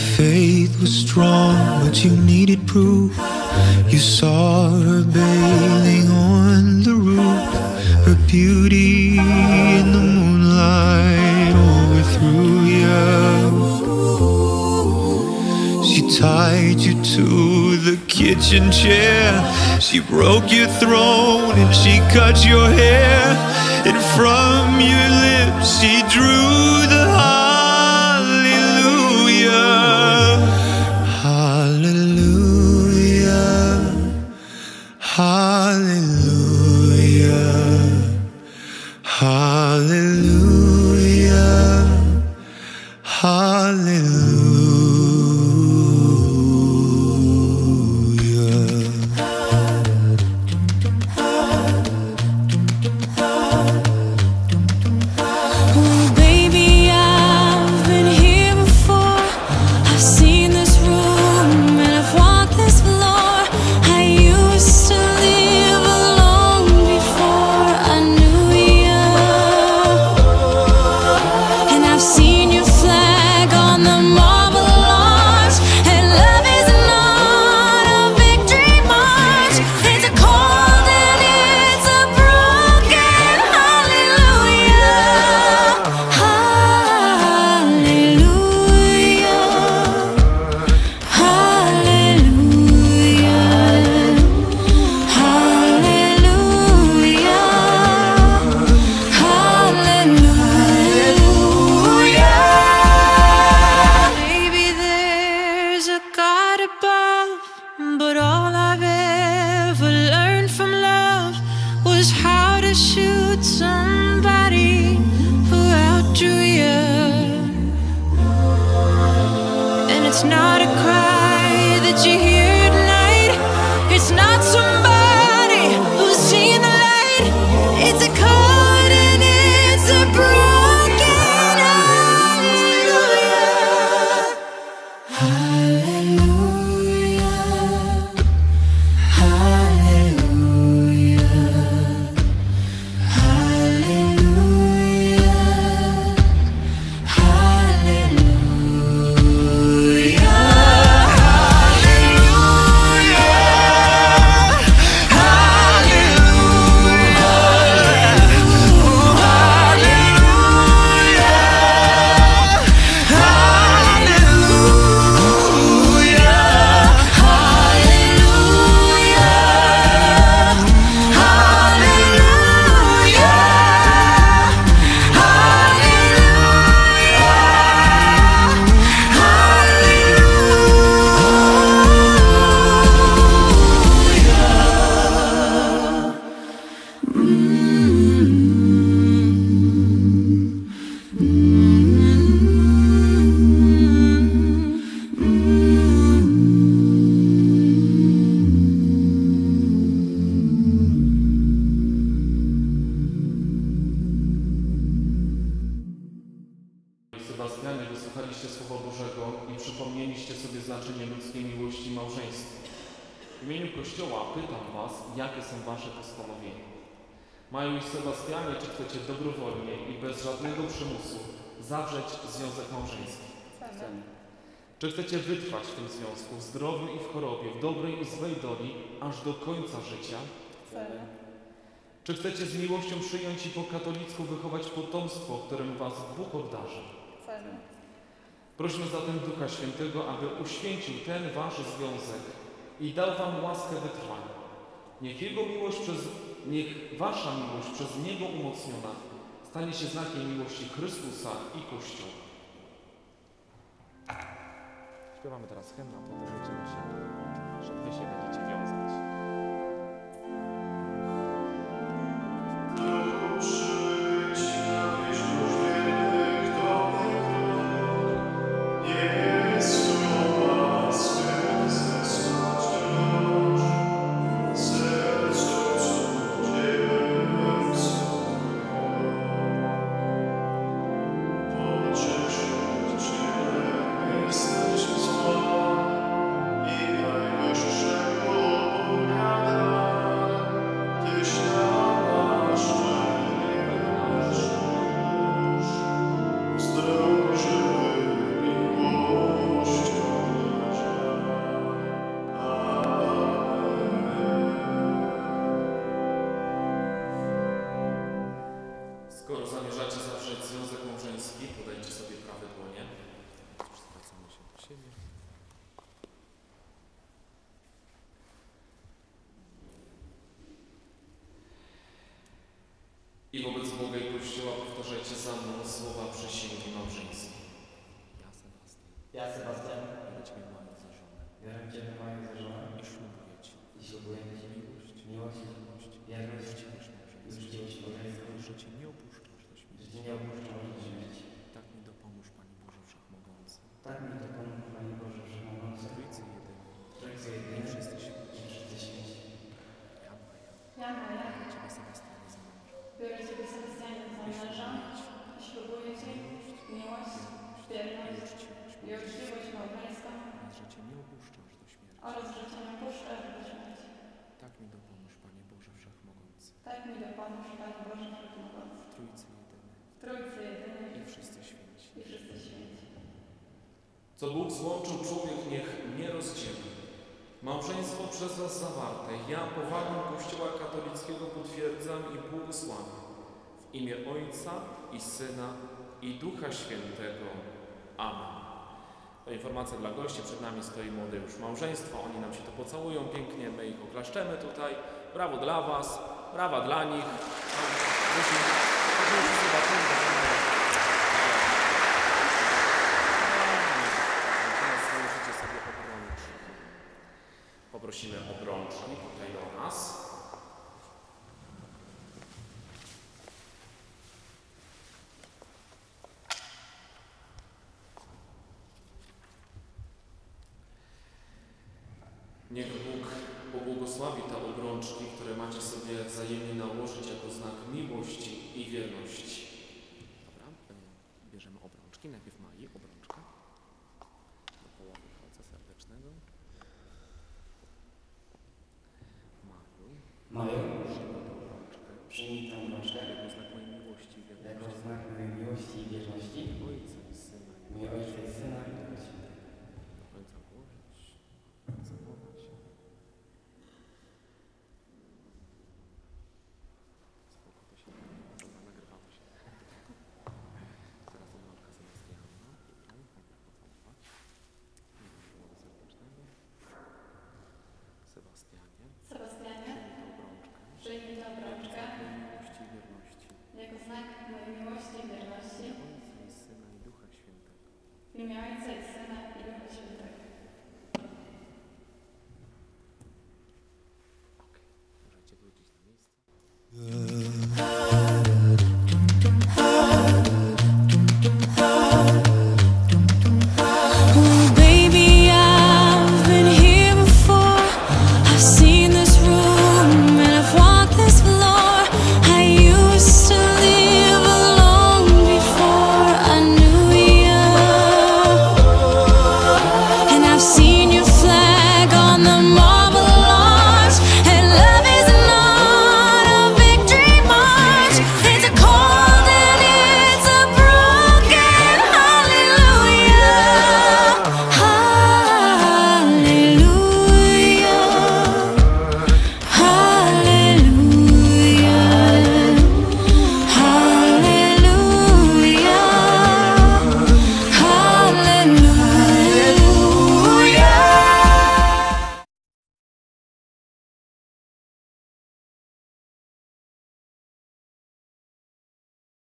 Faith was strong, but you needed proof. You saw her bathing on the roof, her beauty in the moonlight overthrew you. She tied you to the kitchen chair. She broke your throne and she cut your hair. And from your lips she drew the hallelujah. Somebody who outdrew you. And it's not Wysłuchaliście Słowa Bożego i przypomnieliście sobie znaczenie ludzkiej miłości i małżeństwa. W imieniu Kościoła pytam Was, jakie są Wasze postanowienia. Mają i Sebastianie, czy chcecie dobrowolnie i bez żadnego przymusu zawrzeć związek małżeński? Czy chcecie wytrwać w tym związku w zdrowiu i w chorobie, w dobrej i złej doli, aż do końca życia? Czy chcecie z miłością przyjąć i po katolicku wychować potomstwo, którym Was Bóg obdarzy? Prośmy zatem Ducha Świętego, aby uświęcił ten Wasz związek i dał wam łaskę wytrwania. Niech Jego miłość przez, niech wasza miłość przez Niego umocniona stanie się znakiem miłości Chrystusa i Kościoła. Śpiewamy teraz hymn, a potem będziemy się, że wy się będziecie wiązać. Małżeński, podajcie sobie prawe dłonie. Zwracamy się do siebie. I wobec Boga i Kościoła powtarzajcie za mną słowa przysięgi małżeńskiej. Ja, Sebastian, Ja, Sebastian, biorę Ciebie Maję za żonę biorę Ciebie moją za żonę i ślubuję Ci i ślubuję Ci miłość, miłość, wierność nie opuszczasz do że śmierci. Cię nie opuszczę aż do śmierci. Tak mi dopomóż, Panie Boże Wszechmogący. Tak mi dopomóż, Panie Boże, Wszechmogący, Trójcy jedyny Trójcy i jedyny wszyscy i święci. wszyscy święci. Ja, Maja, Ja, Maja, Ciebie Sebastianie za męża. biorę Ciebie Sebastianie za I męża ślubuję Ci i ślubuję Ci miłość, wierność i uczciwość małżeńską że Cię nie opuszczasz do śmierci. oraz że Cię nie puszczę aż do śmierci. Tak mi dopomóż, Panie Boże Wszechmogący. Tak dopomóż, Panie Boże Wszechmogący. Trójcy jedyny W Trójcy jedynej i wszyscy święci. i wszyscy święci. Co Bóg złączył, człowiek niech nie rozdzieli. Małżeństwo przez Was zawarte, ja powagą Kościoła katolickiego potwierdzam i błogosławię. W imię Ojca i Syna i Ducha Świętego. Amen. To informacja dla gości, przed nami stoi młode już małżeństwo, oni nam się to pocałują pięknie, my ich oklaszczemy tutaj. Brawo dla Was, brawa dla nich. Poprosimy obrączki tutaj do nas. Niech Bóg pobłogosławi te obrączki, które macie sobie wzajemnie nałożyć jako znak miłości i wierności. Nummer 1,